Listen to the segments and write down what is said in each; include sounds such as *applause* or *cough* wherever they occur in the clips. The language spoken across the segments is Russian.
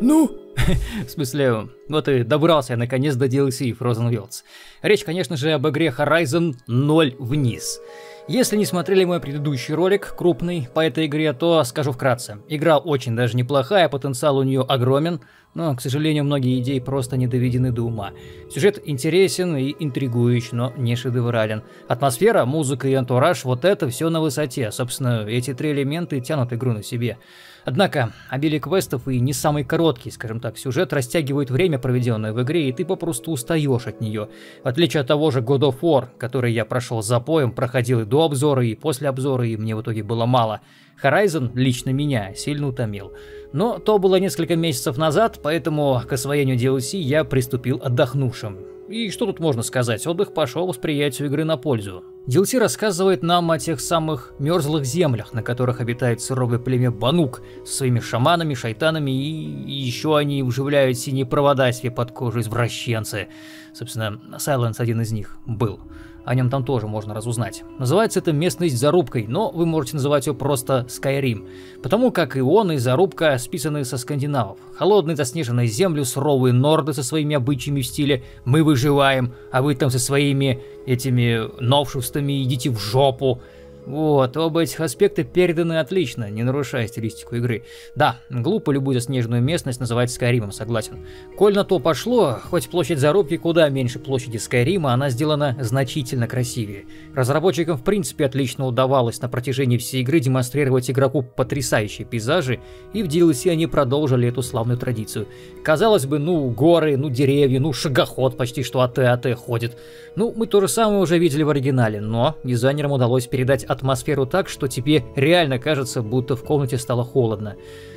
Ну? *laughs* В смысле, вот и добрался я наконец до DLC Frozen Wilds. Речь, конечно же, об игре Horizon 0 вниз. Если не смотрели мой предыдущий ролик, крупный, по этой игре, то скажу вкратце. Игра очень даже неплохая, потенциал у нее огромен, но, к сожалению, многие идеи просто не доведены до ума. Сюжет интересен и интригующий, но не шедеврален. Атмосфера, музыка и антураж – вот это все на высоте. Собственно, эти три элемента тянут игру на себе. Однако, обилие квестов и не самый короткий, скажем так, сюжет растягивает время, проведенное в игре, и ты попросту устаешь от нее. В отличие от того же God of War, который я прошел за поем, проходил и до обзора, и после обзора, и мне в итоге было мало. Horizon лично меня сильно утомил. Но то было несколько месяцев назад, поэтому к освоению DLC я приступил отдохнувшим. И что тут можно сказать, отдых пошел восприятию игры на пользу. DLC рассказывает нам о тех самых мерзлых землях, на которых обитает суровое племя Банук с своими шаманами, шайтанами и, еще они вживляют синие провода себе под кожу извращенцы. Собственно, Сайленс один из них был. О нем там тоже можно разузнать. Называется эта местность Зарубкой, но вы можете называть ее просто Скайрим, потому как и он, и Зарубка списаны со скандинавов. Холодные заснеженные земли, суровые норды со своими обычаями в стиле «мы выживаем», а вы там со своими этими новшествами идите в жопу. Вот, оба этих аспекта переданы отлично, не нарушая стилистику игры. Да, глупо любую заснеженную местность называть Скайримом, согласен. Коль на то пошло, хоть площадь зарубки куда меньше площади Скайрима, она сделана значительно красивее. Разработчикам в принципе отлично удавалось на протяжении всей игры демонстрировать игроку потрясающие пейзажи, и в DLC они продолжили эту славную традицию. Казалось бы, ну горы, ну деревья, ну шагоход почти что АТ-АТ ходит. Ну, мы то же самое уже видели в оригинале, но дизайнерам удалось передать атмосферу так, что тебе реально кажется, будто в комнате стало холодно.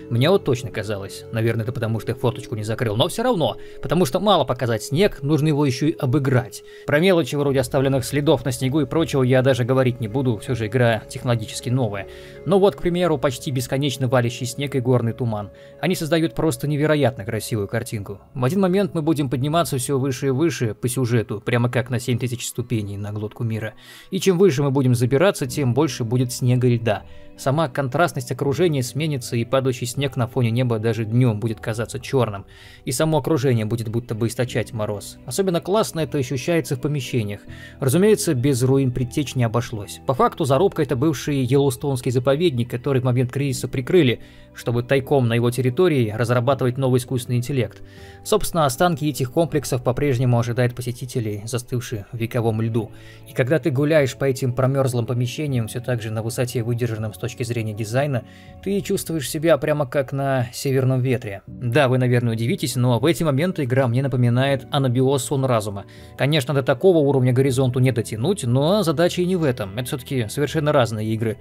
Мне вот точно казалось. Наверное, это потому, что я форточку не закрыл. Но все равно, потому что мало показать снег, нужно его еще и обыграть. Про мелочи вроде оставленных следов на снегу и прочего я даже говорить не буду, все же игра технологически новая. Но вот, к примеру, почти бесконечно валящий снег и горный туман. Они создают просто невероятно красивую картинку. В один момент мы будем подниматься все выше и выше по сюжету, прямо как на 7000 ступеней на глотку мира. И чем выше мы будем забираться, тем больше будет снега и льда. Сама контрастность окружения сменится, и падающий снег на фоне неба даже днем будет казаться черным, и само окружение будет будто бы источать мороз. Особенно классно это ощущается в помещениях. Разумеется, без руин предтеч не обошлось. По факту зарубка это бывший Йеллоустонский заповедник, который в момент кризиса прикрыли, чтобы тайком на его территории разрабатывать новый искусственный интеллект. Собственно, останки этих комплексов по-прежнему ожидают посетителей, застывшие в вековом льду. И когда ты гуляешь по этим промерзлым помещениям, все так же на высоте выдержанным с точки зрения дизайна, ты чувствуешь себя прямо как на северном ветре. Да, вы, наверное, удивитесь, но в эти моменты игра мне напоминает анабиоз сон разума. Конечно, до такого уровня горизонту не дотянуть, но задача и не в этом. Это все-таки совершенно разные игры.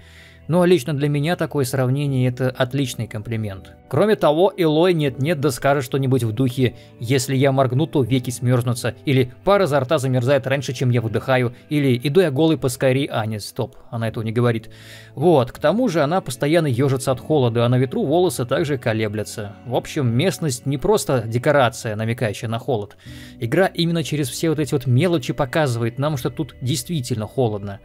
Но лично для меня такое сравнение это отличный комплимент. Кроме того, Элой нет-нет да скажет что-нибудь в духе «Если я моргну, то веки смерзнутся», или «Пара изо рта замерзает раньше, чем я выдыхаю», или «Иду я голый по Скайри...» А, нет, стоп, она этого не говорит. Вот, к тому же она постоянно ежится от холода, а на ветру волосы также колеблятся. В общем, местность не просто декорация, намекающая на холод. Игра именно через все вот эти вот мелочи показывает нам, что тут действительно холодно.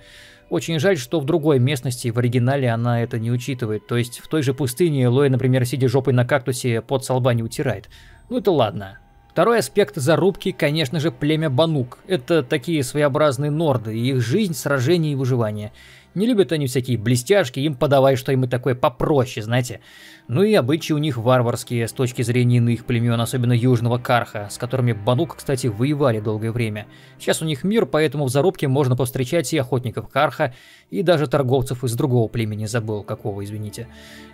Очень жаль, что в другой местности, в оригинале, она это не учитывает. То есть в той же пустыне Лоя, например, сидя жопой на кактусе, под солба не утирает. Ну это ладно. Второй аспект зарубки, конечно же, племя Банук. Это такие своеобразные норды, их жизнь, сражение и выживание. Не любят они всякие блестяшки, им подавай что-нибудь такое попроще, знаете. Ну и обычаи у них варварские с точки зрения иных племен, особенно Южного Карха, с которыми Банук, кстати, воевали долгое время. Сейчас у них мир, поэтому в зарубке можно повстречать и охотников Карха, и даже торговцев из другого племени, забыл какого, извините.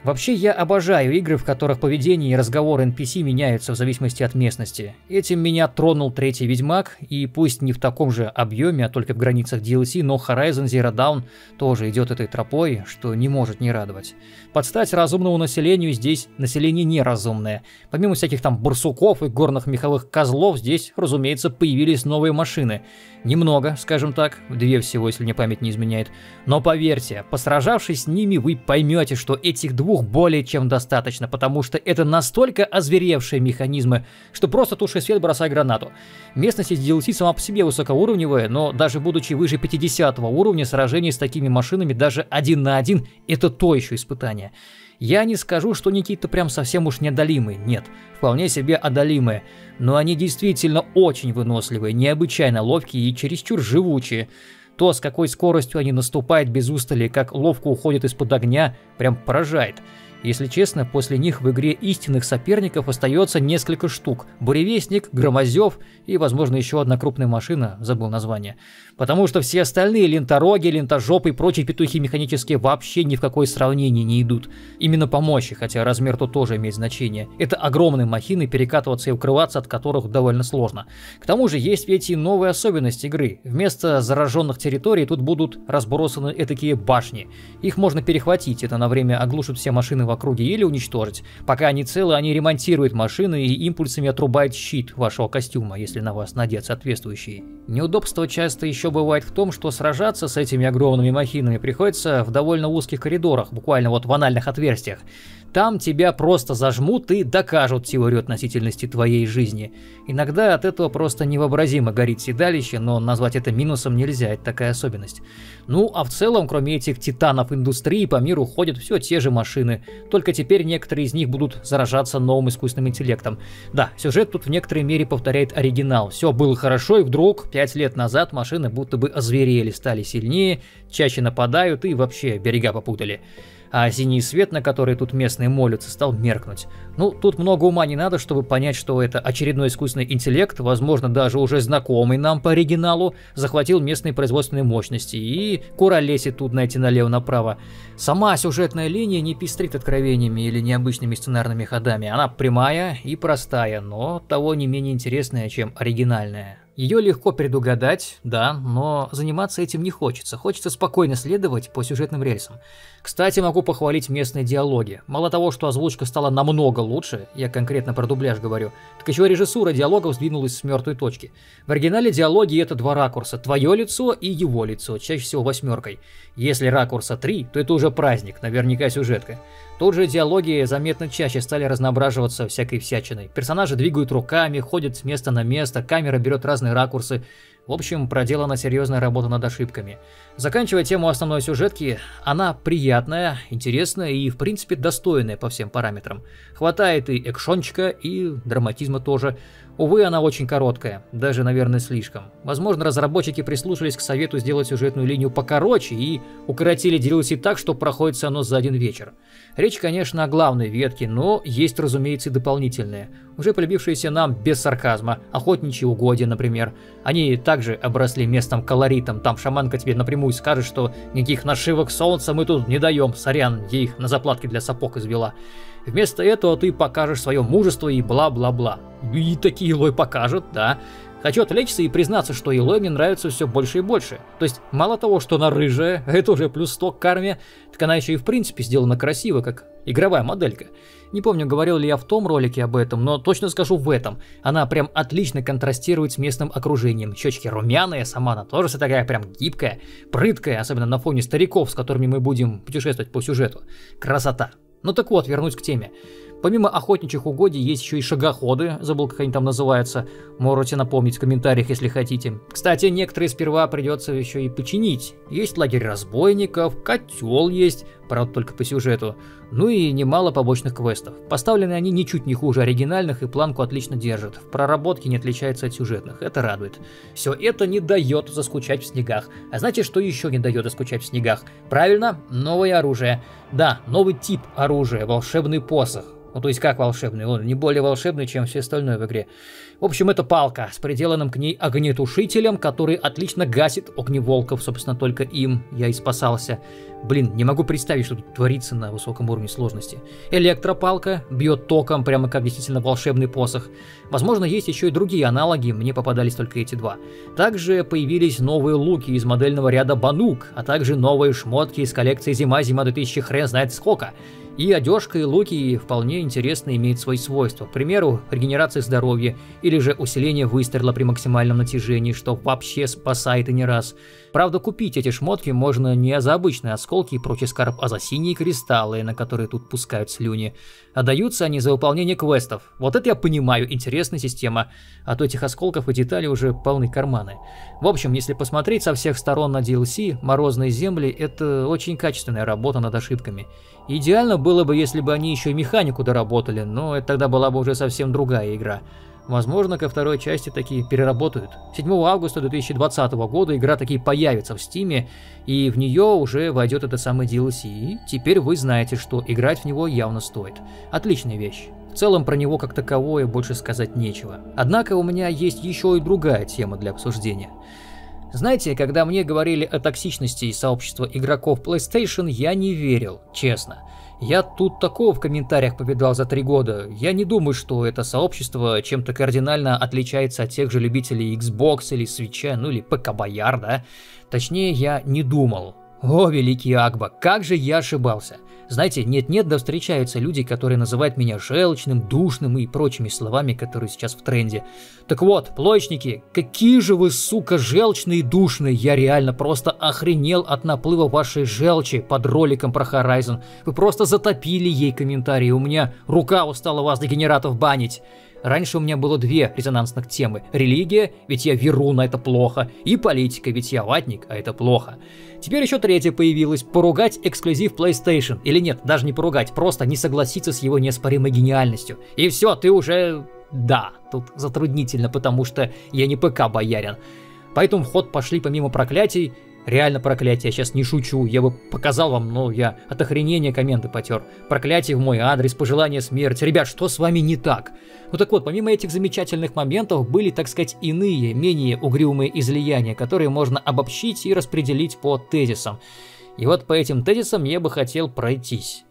Вообще я обожаю игры, в которых поведение и разговоры NPC меняются в зависимости от местности. Этим меня тронул третий Ведьмак, и пусть не в таком же объеме, а только в границах DLC, но Horizon Zero Dawn тоже идет этой тропой, что не может не радовать. Под стать разумному населению здесь население неразумное. Помимо всяких там барсуков и горных меховых козлов, здесь, разумеется, появились новые машины. Немного, скажем так, две всего, если мне память не изменяет. Но поверьте, посражавшись с ними, вы поймете, что этих двух более чем достаточно, потому что это настолько озверевшие механизмы, что просто туши свет бросай гранату. Местность из DLC сама по себе высокоуровневая, но даже будучи выше 50 уровня, сражений с такими машинами даже один на один – это то еще испытание. Я не скажу, что они какие-то прям совсем уж неодолимые, нет, вполне себе одолимые, но они действительно очень выносливые, необычайно ловкие и чересчур живучие. То, с какой скоростью они наступают без устали, как ловко уходят из-под огня, прям поражает – если честно, после них в игре истинных соперников остается несколько штук. Буревестник, Громозев и, возможно, еще одна крупная машина, забыл название. Потому что все остальные лентороги, лентожопы и прочие петухи механические вообще ни в какое сравнение не идут. Именно по мощи, хотя размер тут тоже имеет значение. Это огромные махины, перекатываться и укрываться от которых довольно сложно. К тому же есть ведь и новые особенности игры. Вместо зараженных территорий тут будут разбросаны такие башни. Их можно перехватить, это на время оглушит все машины в округе или уничтожить. Пока они целы, они ремонтируют машины и импульсами отрубают щит вашего костюма, если на вас надет соответствующий. Неудобство часто еще бывает в том, что сражаться с этими огромными махинами приходится в довольно узких коридорах, буквально вот в анальных отверстиях. Там тебя просто зажмут и докажут теорию относительности твоей жизни. Иногда от этого просто невообразимо горит седалище, но назвать это минусом нельзя, это такая особенность. Ну, а в целом, кроме этих титанов индустрии, по миру ходят все те же машины, только теперь некоторые из них будут заражаться новым искусственным интеллектом. Да, сюжет тут в некоторой мере повторяет оригинал. Все было хорошо, и вдруг, пять лет назад, машины будто бы озверели, стали сильнее, чаще нападают и вообще берега попутали а синий свет, на который тут местные молятся, стал меркнуть. Ну, тут много ума не надо, чтобы понять, что это очередной искусственный интеллект, возможно, даже уже знакомый нам по оригиналу, захватил местные производственные мощности и куролесит тут найти налево-направо. Сама сюжетная линия не пестрит откровениями или необычными сценарными ходами, она прямая и простая, но того не менее интересная, чем оригинальная. Ее легко предугадать, да, но заниматься этим не хочется. Хочется спокойно следовать по сюжетным рельсам. Кстати, могу похвалить местные диалоги. Мало того, что озвучка стала намного лучше, я конкретно про дубляж говорю, так еще режиссура диалогов сдвинулась с мертвой точки. В оригинале диалоги это два ракурса, твое лицо и его лицо, чаще всего восьмеркой. Если ракурса три, то это уже праздник, наверняка сюжетка. Тут же диалоги заметно чаще стали разноображиваться всякой всячиной. Персонажи двигают руками, ходят с места на место, камера берет разные ракурсы. В общем, проделана серьезная работа над ошибками. Заканчивая тему основной сюжетки, она приятная, интересная и, в принципе, достойная по всем параметрам. Хватает и экшончика, и драматизма тоже. Увы, она очень короткая, даже, наверное, слишком. Возможно, разработчики прислушались к совету сделать сюжетную линию покороче и укоротили DLC так, что проходится оно за один вечер. Речь, конечно, о главной ветке, но есть, разумеется, и дополнительные, уже полюбившиеся нам без сарказма, охотничьи угодья, например. Они также обросли местом колоритом, там шаманка тебе напрямую скажет, что никаких нашивок солнца мы тут не даем, сорян, я их на заплатке для сапог извела. Вместо этого ты покажешь свое мужество и бла-бла-бла. И такие Илой покажут, да. Хочу отвлечься и признаться, что Илой мне нравится все больше и больше. То есть, мало того, что она рыжая, *laughs* это уже плюс 100 к карме, так она еще и в принципе сделана красиво, как игровая моделька. Не помню, говорил ли я в том ролике об этом, но точно скажу в этом. Она прям отлично контрастирует с местным окружением. Щечки румяные, сама она тоже вся такая прям гибкая, прыткая, особенно на фоне стариков, с которыми мы будем путешествовать по сюжету. Красота. Ну так вот, вернусь к теме. Помимо охотничьих угодий есть еще и шагоходы, забыл, как они там называются. Можете напомнить в комментариях, если хотите. Кстати, некоторые сперва придется еще и починить. Есть лагерь разбойников, котел есть, правда только по сюжету. Ну и немало побочных квестов. Поставлены они ничуть не хуже оригинальных и планку отлично держат. В проработке не отличается от сюжетных, это радует. Все это не дает заскучать в снегах. А знаете, что еще не дает заскучать в снегах? Правильно, новое оружие. Да, новый тип оружия, волшебный посох. Ну, то есть как волшебный? Он не более волшебный, чем все остальное в игре. В общем, это палка с приделанным к ней огнетушителем, который отлично гасит огневолков. Собственно, только им я и спасался. Блин, не могу представить, что тут творится на высоком уровне сложности. Электропалка бьет током, прямо как действительно волшебный посох. Возможно, есть еще и другие аналоги, мне попадались только эти два. Также появились новые луки из модельного ряда Банук, а также новые шмотки из коллекции Зима-Зима 2000 хрен знает сколько. И одежка, и луки вполне интересно имеют свои свойства. К примеру, регенерация здоровья, или же усиление выстрела при максимальном натяжении, что вообще спасает и не раз. Правда, купить эти шмотки можно не за обычные осколки и прочий скарб, а за синие кристаллы, на которые тут пускают слюни. А даются они за выполнение квестов. Вот это я понимаю, интересная система. А то этих осколков и деталей уже полны карманы. В общем, если посмотреть со всех сторон на DLC, Морозные земли — это очень качественная работа над ошибками. Идеально было бы, если бы они еще и механику доработали, но это тогда была бы уже совсем другая игра. Возможно, ко второй части такие переработают. 7 августа 2020 года игра таки появится в Стиме, и в нее уже войдет этот самый DLC. И теперь вы знаете, что играть в него явно стоит. Отличная вещь. В целом про него как таковое больше сказать нечего. Однако у меня есть еще и другая тема для обсуждения. Знаете, когда мне говорили о токсичности сообщества игроков PlayStation, я не верил, честно. Я тут такого в комментариях повидал за три года. Я не думаю, что это сообщество чем-то кардинально отличается от тех же любителей Xbox или Switch, ну или ПК-бояр, да? Точнее, я не думал. О, великий Акба, как же я ошибался. Знаете, нет-нет, да встречаются люди, которые называют меня желчным, душным и прочими словами, которые сейчас в тренде. Так вот, плочники, какие же вы, сука, желчные и душные. Я реально просто охренел от наплыва вашей желчи под роликом про Horizon. Вы просто затопили ей комментарии, у меня рука устала вас, дегенератов, банить. Раньше у меня было две резонансных темы. Религия, ведь я верун, а это плохо. И политика, ведь я ватник, а это плохо. Теперь еще третья появилась. Поругать эксклюзив PlayStation. Или нет, даже не поругать, просто не согласиться с его неоспоримой гениальностью. И все, ты уже... Да, тут затруднительно, потому что я не ПК-боярин. Поэтому в ход пошли помимо проклятий Реально проклятие, я сейчас не шучу, я бы показал вам, но я от охренения комменты потер. Проклятие в мой адрес, пожелание смерти. Ребят, что с вами не так? Ну так вот, помимо этих замечательных моментов, были, так сказать, иные, менее угрюмые излияния, которые можно обобщить и распределить по тезисам. И вот по этим тезисам я бы хотел пройтись.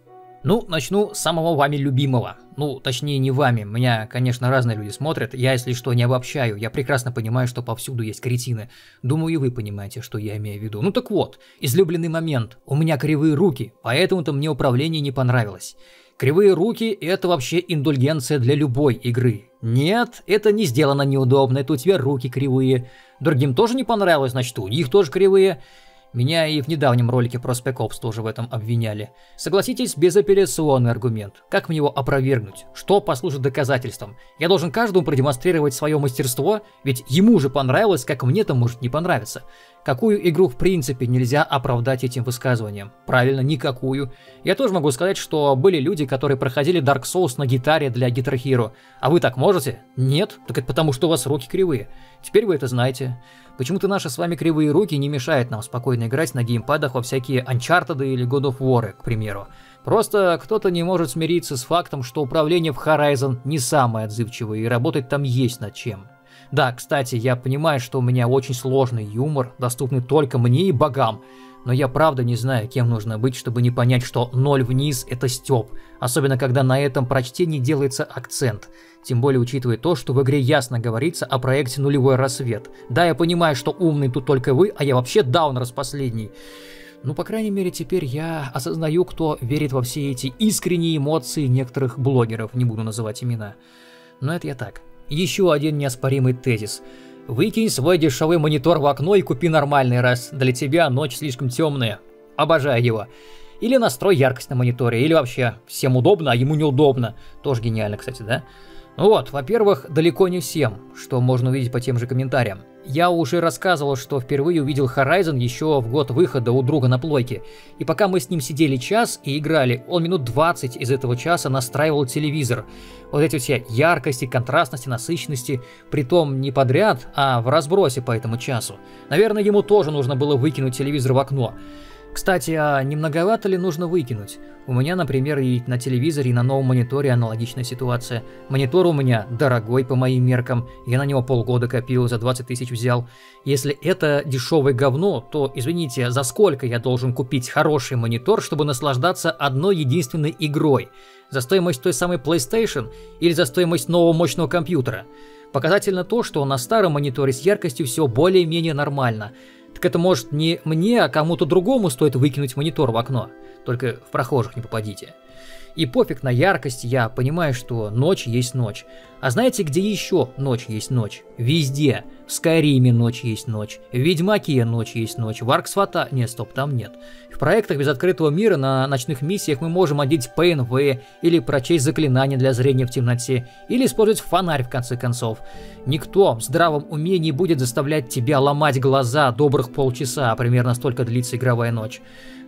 Ну, начну с самого вами любимого. Ну, точнее, не вами. Меня, конечно, разные люди смотрят. Я, если что, не обобщаю. Я прекрасно понимаю, что повсюду есть кретины. Думаю, и вы понимаете, что я имею в виду. Ну так вот, излюбленный момент. У меня кривые руки, поэтому-то мне управление не понравилось. Кривые руки – это вообще индульгенция для любой игры. Нет, это не сделано неудобно, это у тебя руки кривые. Другим тоже не понравилось, значит, у них тоже кривые. Меня и в недавнем ролике про Ops тоже в этом обвиняли. Согласитесь, безапелляционный аргумент. Как мне его опровергнуть? Что послужит доказательством? Я должен каждому продемонстрировать свое мастерство, ведь ему же понравилось, как мне-то может не понравиться. Какую игру в принципе нельзя оправдать этим высказыванием? Правильно, никакую. Я тоже могу сказать, что были люди, которые проходили Dark Souls на гитаре для Guitar Hero. А вы так можете? Нет? Так это потому, что у вас руки кривые. Теперь вы это знаете. Почему-то наши с вами кривые руки не мешают нам спокойно играть на геймпадах во всякие Uncharted или God of War, к примеру. Просто кто-то не может смириться с фактом, что управление в Horizon не самое отзывчивое, и работать там есть над чем. Да, кстати, я понимаю, что у меня очень сложный юмор, доступный только мне и богам, но я правда не знаю, кем нужно быть, чтобы не понять, что ноль вниз – это стёб, особенно когда на этом прочтении делается акцент. Тем более учитывая то, что в игре ясно говорится о проекте «Нулевой рассвет». Да, я понимаю, что умный тут только вы, а я вообще даунерс последний. Ну, по крайней мере, теперь я осознаю, кто верит во все эти искренние эмоции некоторых блогеров, не буду называть имена. Но это я так. Еще один неоспоримый тезис – Выкинь свой дешевый монитор в окно и купи нормальный раз. Для тебя ночь слишком темная. Обожаю его. Или настрой яркость на мониторе, или вообще всем удобно, а ему неудобно. Тоже гениально, кстати, да? Вот, во-первых, далеко не всем, что можно увидеть по тем же комментариям. Я уже рассказывал, что впервые увидел Horizon еще в год выхода у друга на плойке. И пока мы с ним сидели час и играли, он минут 20 из этого часа настраивал телевизор. Вот эти все яркости, контрастности, насыщенности, притом не подряд, а в разбросе по этому часу. Наверное, ему тоже нужно было выкинуть телевизор в окно. Кстати, а не многовато ли нужно выкинуть? У меня, например, и на телевизоре, и на новом мониторе аналогичная ситуация. Монитор у меня дорогой по моим меркам, я на него полгода копил, за 20 тысяч взял. Если это дешевое говно, то, извините, за сколько я должен купить хороший монитор, чтобы наслаждаться одной единственной игрой? За стоимость той самой PlayStation или за стоимость нового мощного компьютера? Показательно то, что на старом мониторе с яркостью все более-менее нормально – так это может не мне, а кому-то другому стоит выкинуть монитор в окно. только в прохожих не попадите. И пофиг на яркость, я понимаю, что ночь есть ночь. А знаете, где еще ночь есть ночь? Везде. В Скайриме ночь есть ночь. В Ведьмаке ночь есть ночь. В Арксфата... Нет, стоп, там нет. В проектах без открытого мира на ночных миссиях мы можем одеть ПНВ или прочесть заклинания для зрения в темноте, или использовать фонарь в конце концов. Никто в здравом уме не будет заставлять тебя ломать глаза добрых полчаса, а примерно столько длится игровая ночь.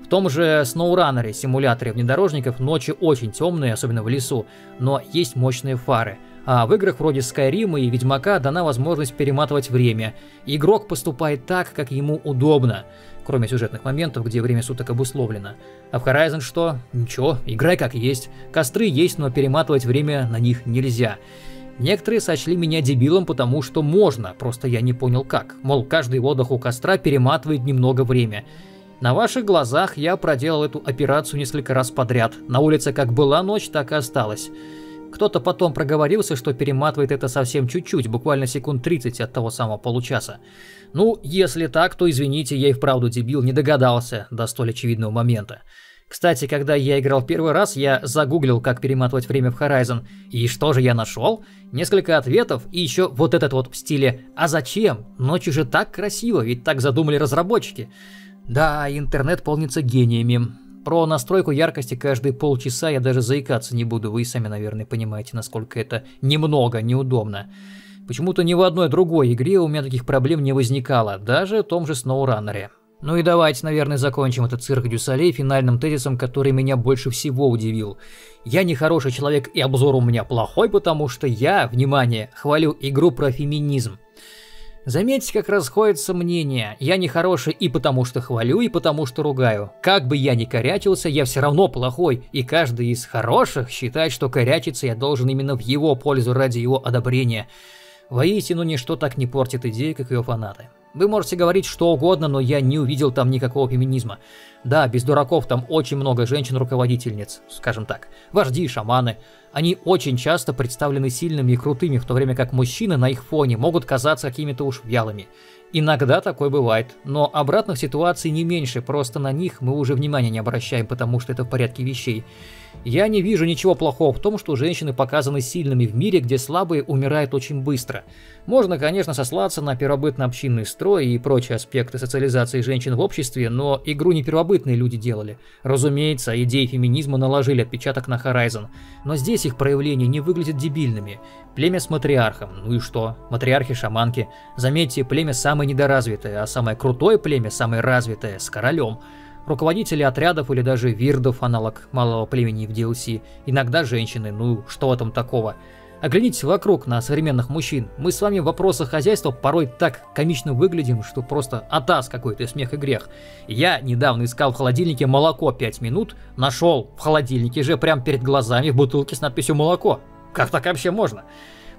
В том же SnowRunner, симуляторе внедорожников, ночи очень темные, особенно в лесу, но есть мощные фары. А в играх вроде Skyrim и Ведьмака дана возможность перематывать время. Игрок поступает так, как ему удобно, кроме сюжетных моментов, где время суток обусловлено. А в Horizon что? Ничего, играй как есть. Костры есть, но перематывать время на них нельзя. Некоторые сочли меня дебилом, потому что можно, просто я не понял как. Мол, каждый отдых у костра перематывает немного время. На ваших глазах я проделал эту операцию несколько раз подряд. На улице как была ночь, так и осталась. Кто-то потом проговорился, что перематывает это совсем чуть-чуть, буквально секунд 30 от того самого получаса. Ну, если так, то извините, я и вправду дебил, не догадался до столь очевидного момента. Кстати, когда я играл первый раз, я загуглил, как перематывать время в Horizon. И что же я нашел? Несколько ответов и еще вот этот вот в стиле «А зачем? Ночью же так красиво, ведь так задумали разработчики». Да, интернет полнится гениями. Про настройку яркости каждые полчаса я даже заикаться не буду, вы и сами, наверное, понимаете, насколько это немного неудобно. Почему-то ни в одной другой игре у меня таких проблем не возникало, даже в том же SnowRunner. Ну и давайте, наверное, закончим этот цирк Дюсалей финальным тезисом, который меня больше всего удивил. Я не хороший человек и обзор у меня плохой, потому что я, внимание, хвалю игру про феминизм. Заметьте, как расходятся мнения. Я не хороший и потому что хвалю, и потому что ругаю. Как бы я ни корячился, я все равно плохой, и каждый из хороших считает, что корячиться я должен именно в его пользу ради его одобрения. Воистину, ничто так не портит идеи, как ее фанаты. Вы можете говорить что угодно, но я не увидел там никакого феминизма. Да, без дураков там очень много женщин-руководительниц, скажем так. Вожди, шаманы. Они очень часто представлены сильными и крутыми, в то время как мужчины на их фоне могут казаться какими-то уж вялыми. Иногда такое бывает, но обратных ситуаций не меньше, просто на них мы уже внимания не обращаем, потому что это в порядке вещей. Я не вижу ничего плохого в том, что женщины показаны сильными в мире, где слабые умирают очень быстро. Можно, конечно, сослаться на первобытно-общинный строй и прочие аспекты социализации женщин в обществе, но игру не первобытные люди делали. Разумеется, идеи феминизма наложили отпечаток на Horizon, но здесь их проявления не выглядят дебильными. Племя с матриархом, ну и что? Матриархи-шаманки. Заметьте, племя самое недоразвитое, а самое крутое племя, самое развитое, с королем. Руководители отрядов или даже вирдов, аналог малого племени в DLC, иногда женщины, ну что в этом такого? Оглянитесь вокруг на современных мужчин. Мы с вами в вопросах хозяйства порой так комично выглядим, что просто атас какой-то, смех и грех. Я недавно искал в холодильнике молоко 5 минут, нашел в холодильнике же прямо перед глазами в бутылке с надписью «молоко». Как так вообще можно?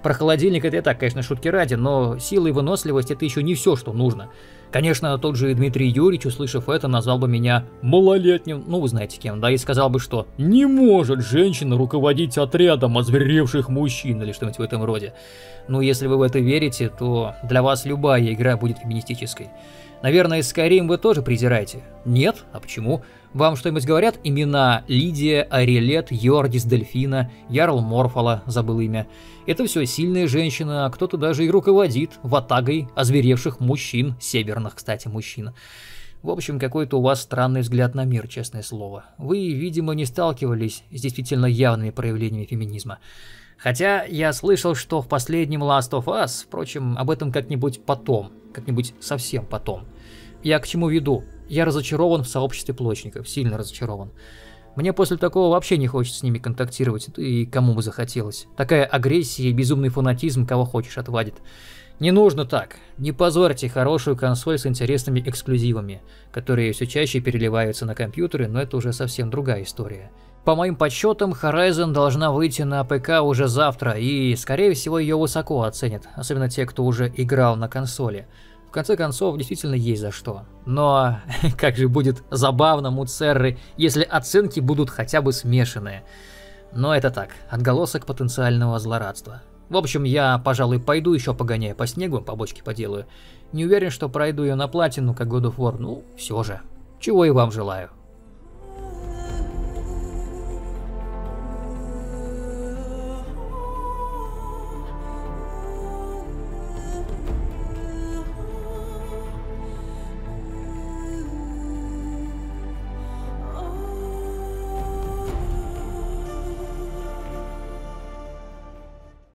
Про холодильник это и так, конечно, шутки ради, но сила и выносливость это еще не все, что нужно. Конечно, тот же Дмитрий Юрьевич, услышав это, назвал бы меня малолетним, ну вы знаете кем, да, и сказал бы, что «не может женщина руководить отрядом озверевших мужчин» или что-нибудь в этом роде. Ну, если вы в это верите, то для вас любая игра будет феминистической. Наверное, Skyrim вы тоже презираете? Нет? А почему? Вам что-нибудь говорят имена Лидия, Арилет, Йордис, Дельфина, Ярл Морфола, забыл имя. Это все сильные женщины, а кто-то даже и руководит ватагой озверевших мужчин, северных, кстати, мужчин. В общем, какой-то у вас странный взгляд на мир, честное слово. Вы, видимо, не сталкивались с действительно явными проявлениями феминизма. Хотя я слышал, что в последнем Last of Us, впрочем, об этом как-нибудь потом, как-нибудь совсем потом. Я к чему веду? Я разочарован в сообществе плочников, сильно разочарован. Мне после такого вообще не хочется с ними контактировать, и кому бы захотелось. Такая агрессия и безумный фанатизм кого хочешь отвадит. Не нужно так. Не позорьте хорошую консоль с интересными эксклюзивами, которые все чаще переливаются на компьютеры, но это уже совсем другая история. По моим подсчетам, Horizon должна выйти на ПК уже завтра, и, скорее всего, ее высоко оценят, особенно те, кто уже играл на консоли. В конце концов, действительно есть за что. Но *laughs* как же будет забавно, Муцерры, если оценки будут хотя бы смешанные. Но это так, отголосок потенциального злорадства. В общем, я, пожалуй, пойду еще погоняю по снегу, побочки поделаю. Не уверен, что пройду ее на платину, как God of War, ну, все же. Чего и вам желаю.